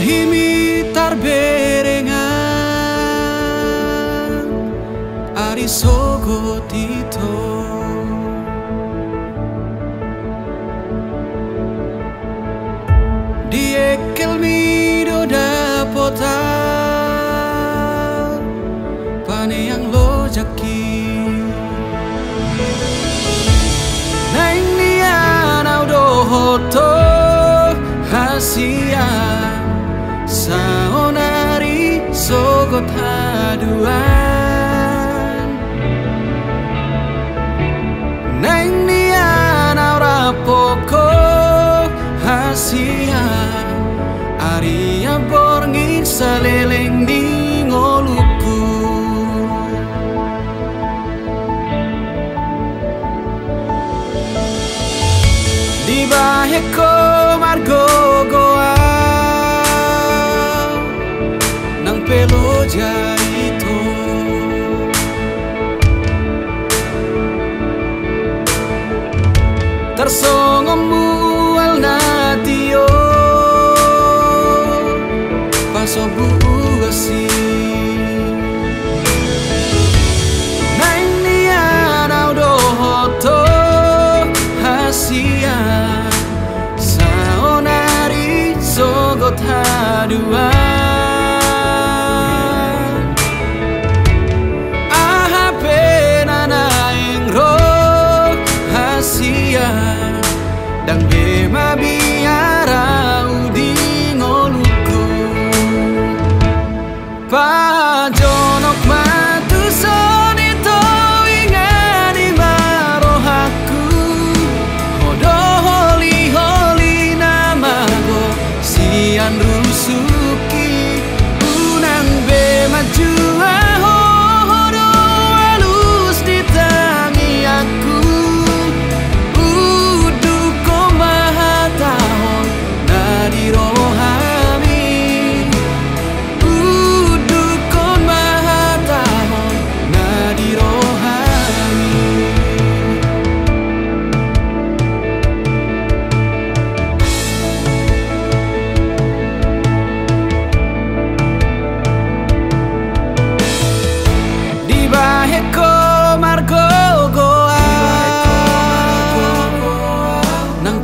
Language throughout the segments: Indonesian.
himitar berengan Ari sogo tito Diekel mido dapota haduan Neng nian aura poko hasia Aria borngin saleleng di ngoluku. Di baheko margo persong amual na tiyo Pasobuugasi Nang niyanaw dohoto hasia. Sa onari sogot haduan goodbye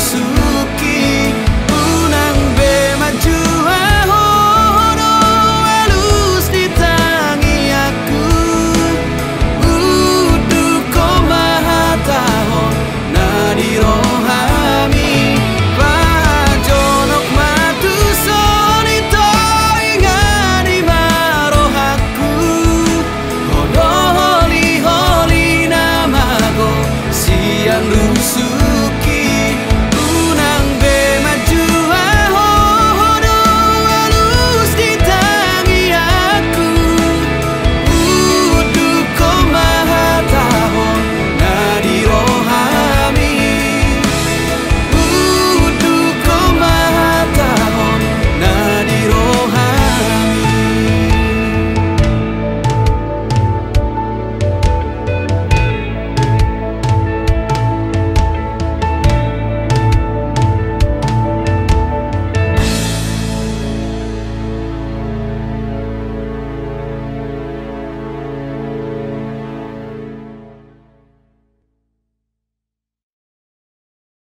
soon